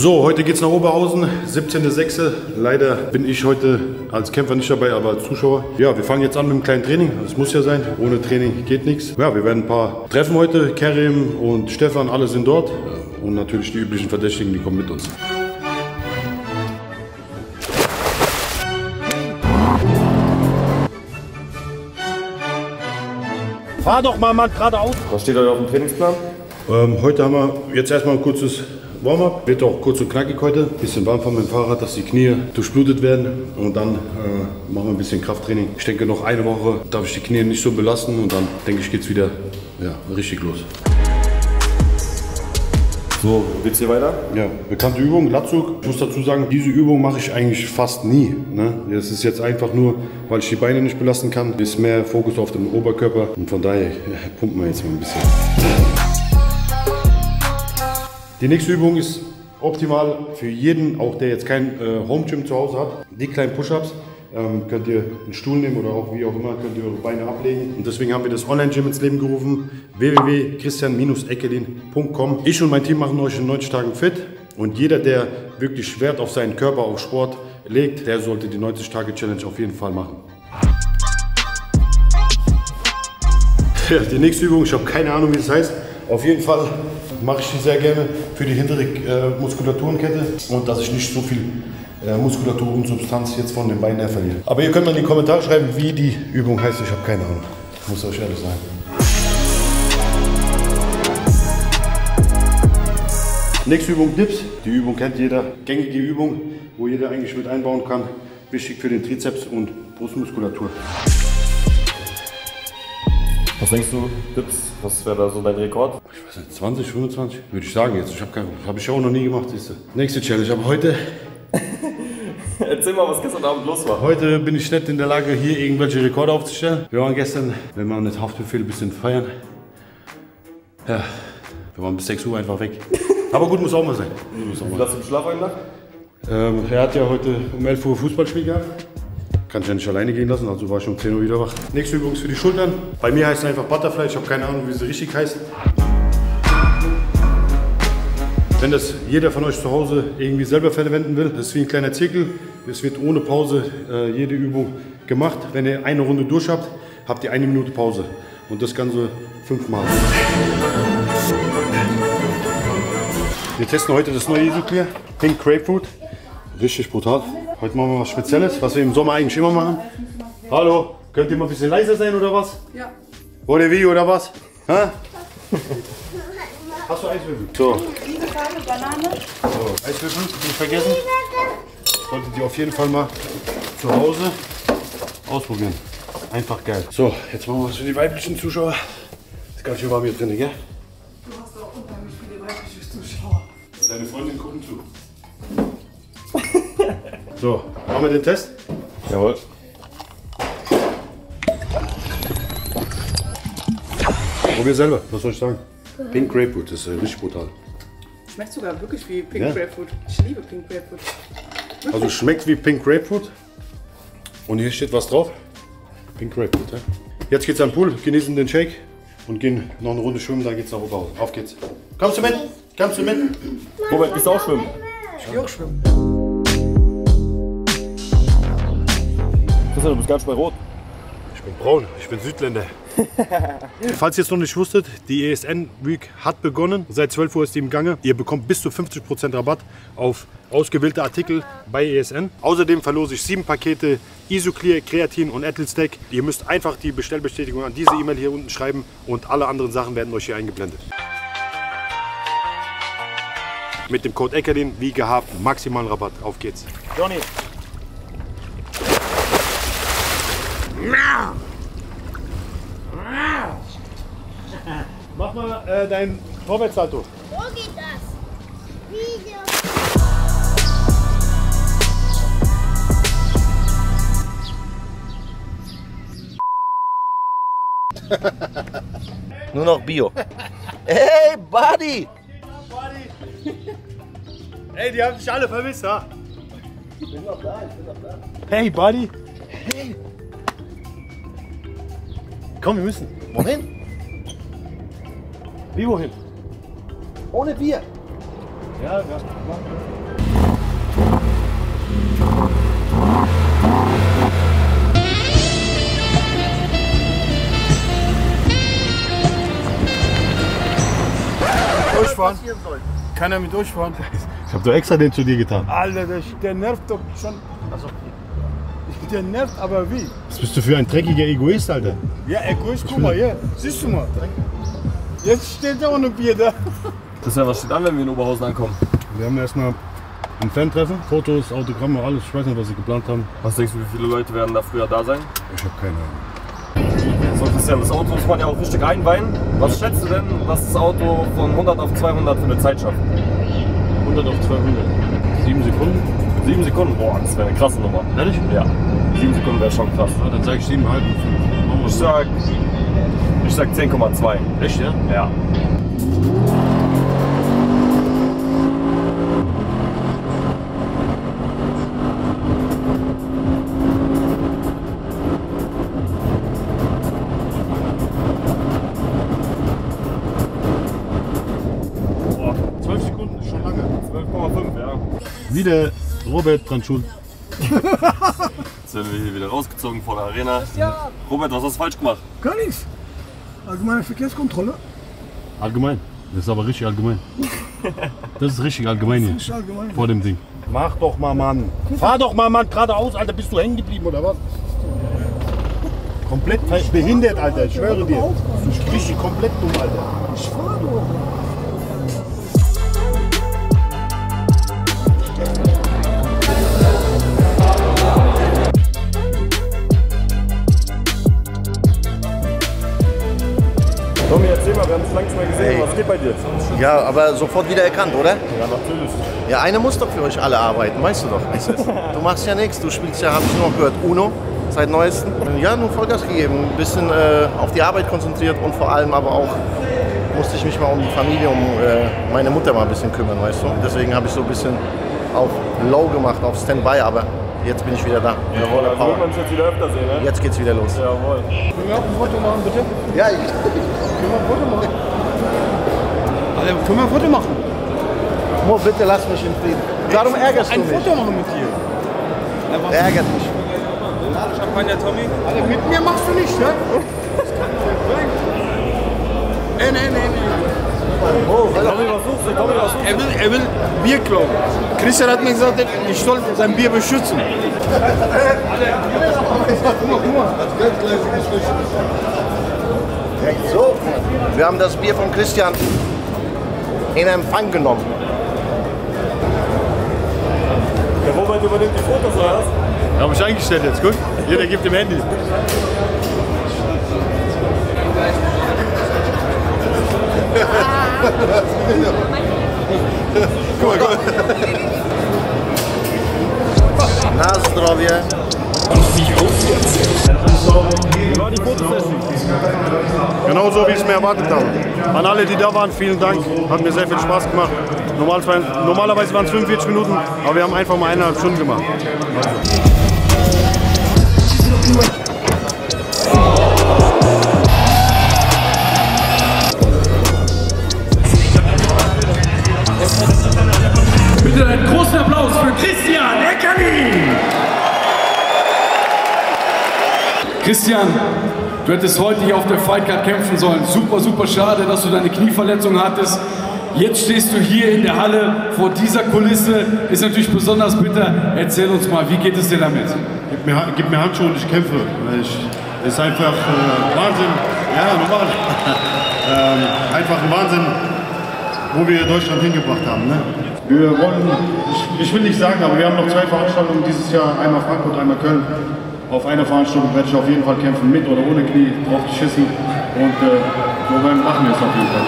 So, heute geht's nach Oberhausen, 17.06. Leider bin ich heute als Kämpfer nicht dabei, aber als Zuschauer. Ja, wir fangen jetzt an mit einem kleinen Training. Das muss ja sein. Ohne Training geht nichts. Ja, wir werden ein paar treffen heute. Kerim und Stefan, alle sind dort. Und natürlich die üblichen Verdächtigen, die kommen mit uns. Fahr doch mal, Mann, geradeaus. Was steht heute auf dem Trainingsplan? Ähm, heute haben wir jetzt erstmal ein kurzes Warm-up. Wird auch kurz und knackig heute. Bisschen warm fahren mit dem Fahrrad, dass die Knie durchblutet werden. Und dann äh, machen wir ein bisschen Krafttraining. Ich denke, noch eine Woche darf ich die Knie nicht so belasten. Und dann denke ich, geht es wieder ja, richtig los. So, geht's hier weiter? Ja, bekannte Übung, Latzug. Ich muss dazu sagen, diese Übung mache ich eigentlich fast nie. Ne? Das ist jetzt einfach nur, weil ich die Beine nicht belasten kann. Ist mehr Fokus auf den Oberkörper. Und von daher pumpen wir jetzt mal ein bisschen. Die nächste Übung ist optimal für jeden, auch der jetzt kein äh, Home Gym zu Hause hat. Die kleinen Push-Ups ähm, könnt ihr einen Stuhl nehmen oder auch wie auch immer, könnt ihr eure Beine ablegen. Und deswegen haben wir das Online-Gym ins Leben gerufen, www.christian-eckelin.com. Ich und mein Team machen euch in 90 Tagen fit und jeder, der wirklich Wert auf seinen Körper, auf Sport legt, der sollte die 90-Tage-Challenge auf jeden Fall machen. Ja, die nächste Übung, ich habe keine Ahnung, wie das heißt. Auf jeden Fall mache ich die sehr gerne für die hintere äh, Muskulaturenkette und dass ich nicht so viel äh, Muskulatur und Substanz jetzt von den Beinen her verliere. Aber ihr könnt mal in die Kommentare schreiben, wie die Übung heißt. Ich habe keine Ahnung. Muss euch ehrlich sagen. Nächste Übung Dips. Die Übung kennt jeder. Gängige Übung, wo jeder eigentlich mit einbauen kann. Wichtig für den Trizeps und Brustmuskulatur. Was denkst du, Dips? Was wäre da so dein Rekord? Ich weiß nicht, 20, 25 würde ich sagen jetzt. Ich habe hab ich auch noch nie gemacht, siehst du. Nächste Challenge. Aber heute, Erzähl mal, was gestern Abend los war. heute bin ich nicht in der Lage, hier irgendwelche Rekorde aufzustellen. Wir waren gestern, wenn man mit Haftbefehl ein bisschen feiern. Ja, wir waren bis 6 Uhr einfach weg. Aber gut, muss auch mal sein. Muss auch mal. Lass im Schlaf einlachen? Ähm, er hat ja heute um 11 Uhr Fußballspiel gehabt. Kann ich ja nicht alleine gehen lassen, also war ich um 10 Uhr wieder wach. Nächste Übung ist für die Schultern. Bei mir heißt es einfach Butterfly, ich habe keine Ahnung, wie sie richtig heißt. Wenn das jeder von euch zu Hause irgendwie selber verwenden will, das ist wie ein kleiner Zirkel. Es wird ohne Pause äh, jede Übung gemacht. Wenn ihr eine Runde durch habt, habt ihr eine Minute Pause. Und das Ganze fünfmal. Wir testen heute das neue Isoclear, Pink Grapefruit. Richtig brutal. Heute machen wir was Spezielles, was wir im Sommer eigentlich immer machen. Hallo, könnt ihr mal ein bisschen leiser sein oder was? Ja. Oder wie, oder was? Hä? Hast du Eiswürfel? So, Diese Farbe Banane. so Eiswürfel, nicht vergessen. Solltet ihr auf jeden Fall mal zu Hause ausprobieren. Einfach geil. So, jetzt machen wir was für die weiblichen Zuschauer. Ist ganz schön warm hier drin, gell? Du hast auch unheimlich viele weibliche Zuschauer. Deine Freundin gucken zu. So, machen wir den Test? Jawohl. Probier selber, was soll ich sagen? Pink Grapefruit, das ist äh, richtig brutal. Schmeckt sogar wirklich wie Pink Ja. Grapefruit. Ich liebe Pink Grapefruit. Also schmeckt wie Pink Grapefruit. Und hier steht was drauf. Pink Grapefruit, ja. Jetzt geht's am Pool, genießen den Shake und gehen noch eine Runde schwimmen, dann geht's nach Oberhausen. Auf geht's. Kommst du mit? Kommst du mit? Robert, bist du auch schwimmen? Ich will auch schwimmen. Christian, du bist ganz bei Rot. Ich bin braun, ich bin Südländer. Falls ihr es noch nicht wusstet, die ESN Week hat begonnen. Seit 12 Uhr ist die im Gange. Ihr bekommt bis zu 50% Rabatt auf ausgewählte Artikel bei ESN. Außerdem verlose ich sieben Pakete Isoclear, Kreatin und Athlete Stack. Ihr müsst einfach die Bestellbestätigung an diese E-Mail hier unten schreiben und alle anderen Sachen werden euch hier eingeblendet. Mit dem Code Eckerlin, wie gehabt, maximalen Rabatt. Auf geht's. Johnny. Mach mal äh, dein Vorwärtssalto. Wo geht das? Video. Nur noch Bio. Hey, Buddy! Ey, die haben dich alle vermisst, ha? Ich bin noch da, ich bin noch da. Hey, Buddy. Hey. Komm, wir müssen. Wohin? Wie wohin? Ohne Bier. Ja, ja. Durchfahren. Kann er mit durchfahren? Ich habe doch extra den zu dir getan. Alter, der, der nervt doch schon. Also, der nervt aber wie? Was bist du für ein dreckiger Egoist, Alter? Ja, Egoist, guck mal, hier. Siehst du mal. Jetzt steht er ohne Bier da. Christian, was steht an, wenn wir in Oberhausen ankommen? Wir haben erstmal ein Fan-Treffen, Fotos, Autogramme, alles. Ich weiß nicht, was sie geplant haben. Was denkst du, wie viele Leute werden da früher da sein? Ich habe keine Ahnung. So, Christian, das Auto muss man ja auch richtig einweihen. Was schätzt du denn, was das Auto von 100 auf 200 für eine Zeit schafft? 100 auf 200. Sieben Sekunden? Sieben Sekunden? Boah, das wäre eine krasse Nummer. Ehrlich? Ja, sieben Sekunden wäre schon krass. Ah, dann sage ich 7,5. Machen wir Ich sag, ich sag 10,2. Echt, ja? Ja. Boah, 12 Sekunden ist schon lange. 12,5, ja. Wieder Robert dran schuld. Jetzt werden wir hier wieder rausgezogen vor der Arena. Robert, was hast du falsch gemacht? Gar nichts. Allgemeine Verkehrskontrolle. Allgemein. Das ist aber richtig allgemein. Das ist richtig allgemein hier. Ist allgemein. Vor dem Ding. Mach doch mal, Mann. Fahr doch mal, Mann, geradeaus, Alter. Bist du hängen geblieben oder was? Komplett behindert, Alter. Ich schwöre dir. Du sprichst komplett dumm, Alter. Ich fahr doch. Dir? Ja, aber sofort wieder erkannt, oder? Ja, natürlich. Ja, einer muss doch für euch alle arbeiten, weißt du doch. wie es ist. Du machst ja nichts, du spielst ja, habe ich nur noch gehört, Uno seit neuestem. Ja, nur Vollgas gegeben, ein bisschen äh, auf die Arbeit konzentriert und vor allem aber auch musste ich mich mal um die Familie, um äh, meine Mutter mal ein bisschen kümmern, weißt du. Deswegen habe ich so ein bisschen auf Low gemacht, auf Standby, aber jetzt bin ich wieder da. Jawohl, also wird man jetzt wieder öfter sehen, ne? Jetzt geht's wieder los. Jawohl. Können wir auch ein Foto machen, bitte? Ja, ich, Können wir ein Foto machen? Alter, können wir ein Foto machen? Mo, bitte lass mich in Frieden. Warum ärgerst du Ein mich? Foto machen mit dir. Ärgert mich. Alter, mit mir machst du nicht, ne? Das kann nicht sein. Nee, nee, nee, nee. Tommy, was suchst du? Tommy, was suchst Er will, er will Bier klauen. Christian hat mir gesagt, ich soll sein Bier beschützen. So, wir haben das Bier von Christian in Empfang genommen. Der Robert übernimmt die Fotos, oder was? Habe ich eingestellt jetzt, guck. Jeder gibt dem Handy. Alle, die da waren, vielen Dank. Hat mir sehr viel Spaß gemacht. Normal, normalerweise waren es 45 Minuten, aber wir haben einfach mal eineinhalb Stunden gemacht. Bitte einen großen Applaus für Christian Eckerlin. Christian, du hättest heute hier auf der Fightcard kämpfen sollen. Super, super schade, dass du deine Knieverletzung hattest. Jetzt stehst du hier in der Halle vor dieser Kulisse. Ist natürlich besonders bitter. Erzähl uns mal, wie geht es dir damit? Gib mir, gib mir Handschuhe und ich kämpfe. Ich, ist einfach äh, Wahnsinn. Ja, normal. ähm, einfach ein Wahnsinn, wo wir Deutschland hingebracht haben. Ne? Wir wollen, ich, ich will nicht sagen, aber wir haben noch zwei Veranstaltungen dieses Jahr. Einmal Frankfurt, einmal Köln. Auf einer Veranstaltung werde ich auf jeden Fall kämpfen, mit oder ohne Knie, drauf geschissen. Und äh, so werden- machen wir es auf jeden Fall.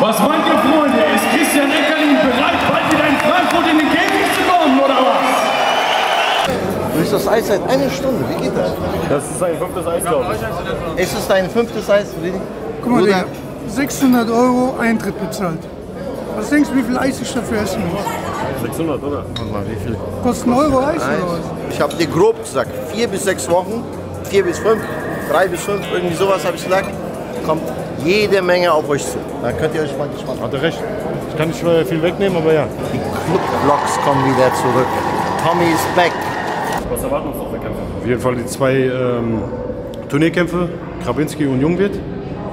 Was meint ihr, Freunde? Ist Christian Eckerlin bereit, bald wieder in Frankfurt in den Käfig zu kommen, oder was? Du bist das Eis seit einer Stunde. Wie geht das? Das ist sein fünftes Eis, glaube ich. Ist es dein fünftes Eis? Willi? Guck mal, Digga, 600 Euro Eintritt bezahlt. Was denkst du, wie viel Eis ich dafür essen muss? 600, oder? Guck mal, wie viel? Kostet ein Euro Eis Eis. oder was? Ich habe dir grob gesagt, vier bis sechs Wochen, vier bis fünf, drei bis fünf, irgendwie sowas habe ich gesagt. Kommt jede Menge auf euch zu. Da könnt ihr euch mal gespannt Hat er recht. Ich kann nicht viel wegnehmen, aber ja. Die Club-Vlogs kommen wieder zurück. Tommy ist back. Was erwarten uns auf der Kämpfe? Auf jeden Fall die zwei ähm, Turnierkämpfe, Krabinski und Jungwirth.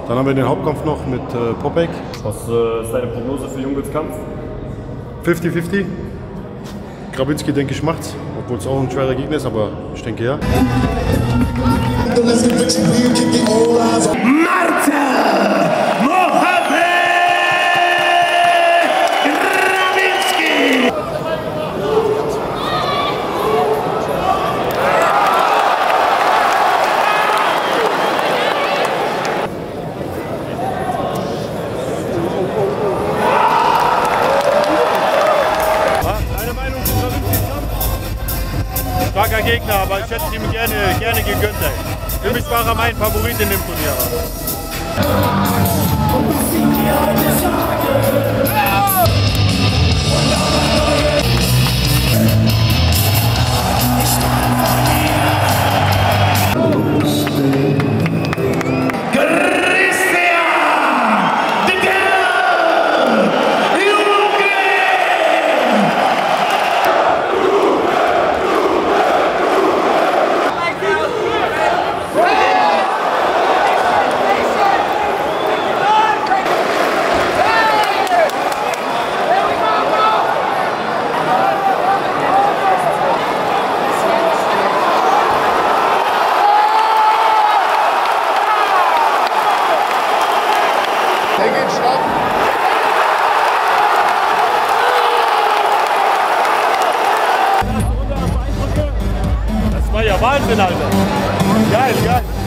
Dann haben wir den Hauptkampf noch mit äh, Popek. Was äh, ist deine Prognose für Jungwirths Kampf? 50-50. Krabinski, denke ich, macht's. Obwohl es auch ein schwerer Gegner ist, aber ich denke ja. Gegönnt. Für mich war er mein Favorit in dem Turnier. Wahnsinn, Alter. Geil, geil.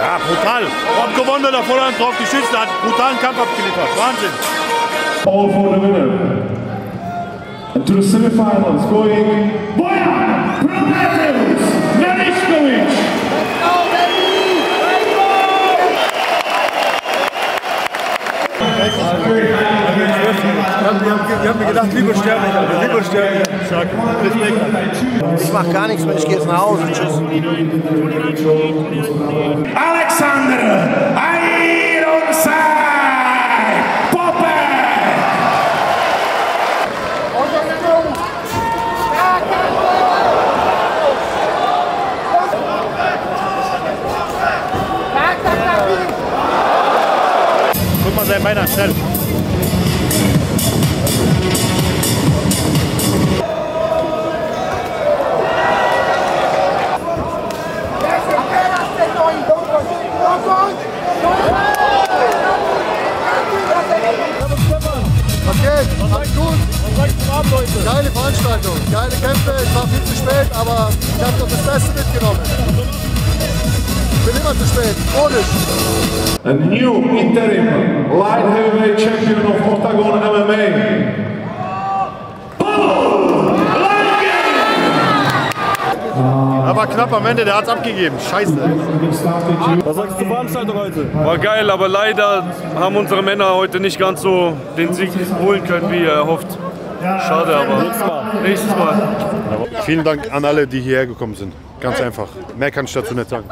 Ja, brutal. Hat gewonnen, der Vorhand drauf geschissen hat. Brutalen Kampf abgeliefert. Wahnsinn. all for the winner. And to the semifinals going Bojan Prometheus Narišković. Ich hab mir gedacht, lieber sterben, lieber sterben. Sag, Respekt. Ich mach gar nichts mehr, ich gehe jetzt nach Hause. Tschüss. Alexander Ironside Popper. Guck mal sein Bein an, Geile Veranstaltung, geile Kämpfe. Ich war viel zu spät, aber ich habe doch das Beste mitgenommen. Bin immer zu spät, chronisch. A new interim light heavyweight champion of Octagon MMA. Aber knapp am Ende, der hat's abgegeben. Scheiße. Was sagst du zur Veranstaltung heute? War geil, aber leider haben unsere Männer heute nicht ganz so den Sieg holen können, wie erhofft. Schade, aber nächstes Mal. Nächstes Mal. Vielen Dank an alle, die hierher gekommen sind. Ganz einfach. Mehr kann ich dazu nicht sagen.